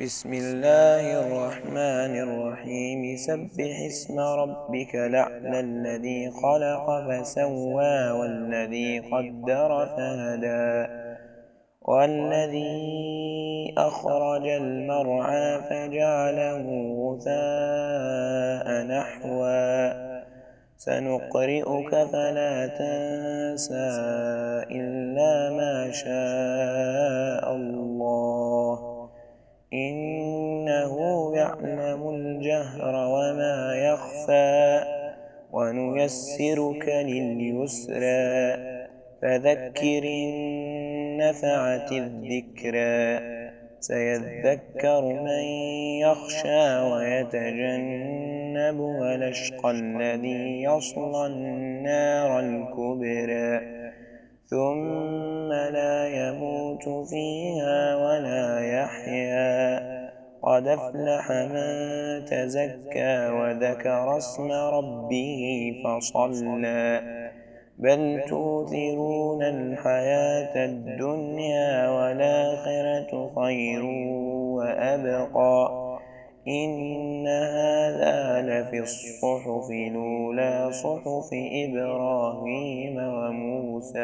بسم الله الرحمن الرحيم. سبح اسم ربك الأعلى الذي خلق فسوى والذي قدر فهدى والذي أخرج المرعى فجعله غثاء نحوا سنقرئك فلا تنسى إلا ما شاء الله إنه يعلم الجهر وما يخفى ونيسرك لليسرى. فذكر إن نفعت الذكرى. سيذكر من يخشى ويتجنبها الأشقى الذي يصلى النار الكبرى. ثم لا يموت فيها ولا قد افلح من تزكى وذكر اسم ربه فصلى. بل توثرون الحياة الدنيا والآخرة خير وأبقى. إن هذا لفي الصحف الأولى صحف إبراهيم وموسى.